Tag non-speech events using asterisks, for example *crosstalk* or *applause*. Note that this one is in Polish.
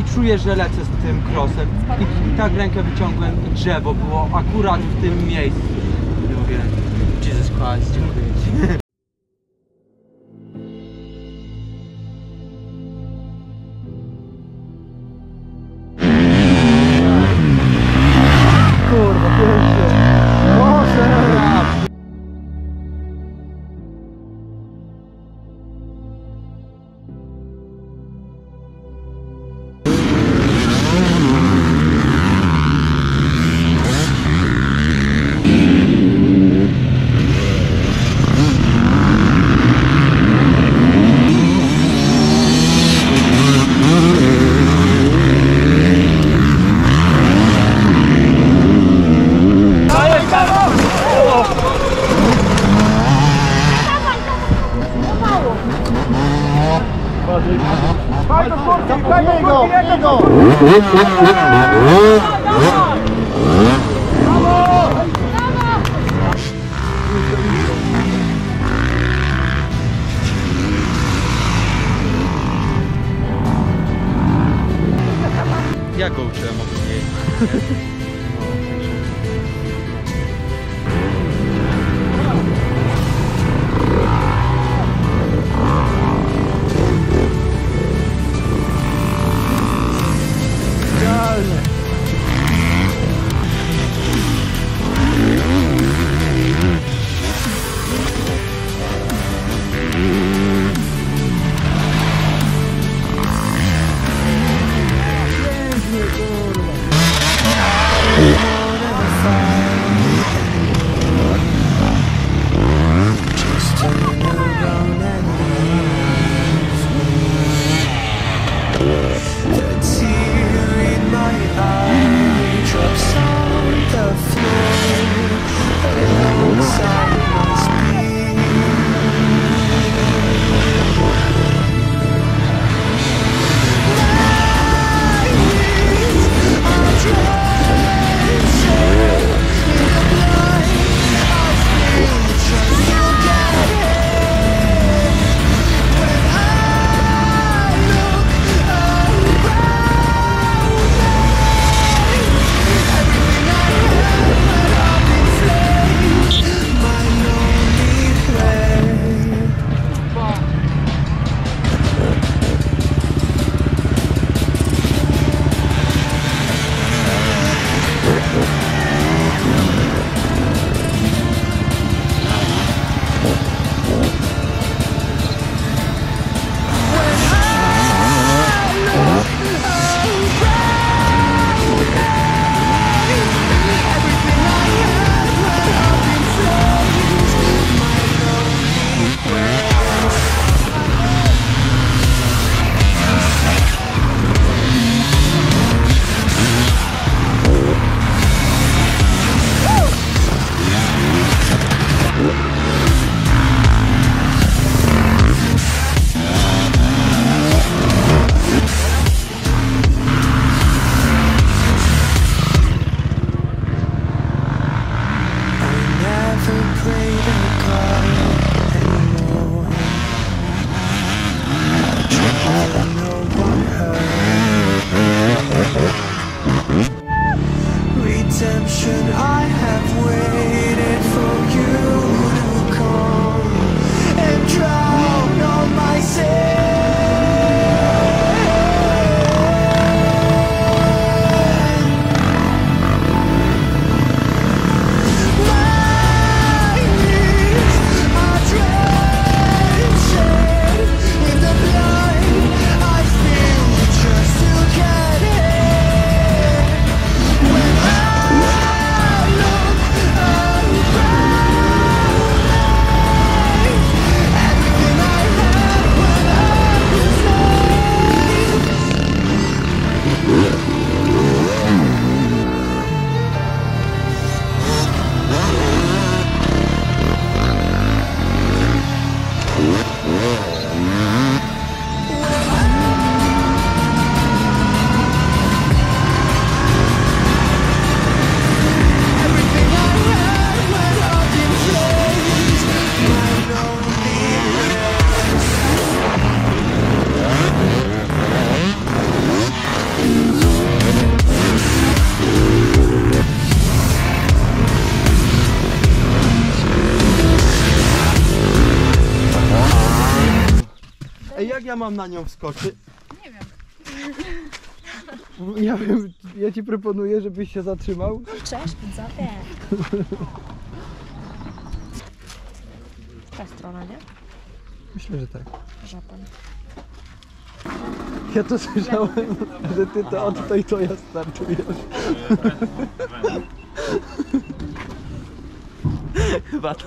i czuję, że lecę z tym crossem. I, I tak rękę wyciągłem i drzewo było akurat w tym miejscu. Mówię, Jesus Christ, dziękuję Ci. Daj go, daj go! Ja go uczyłem ogólnie. Ej, ja mam na nią wskoczyć? Nie wiem. *laughs* Ja wiem, ja ci proponuję, żebyś się zatrzymał. Cześć, widzowie. Ta strona, nie? Myślę, że tak. Żapan. Ja to słyszałem, *laughs* że ty to od to i to ja startujesz. *laughs* Chyba to.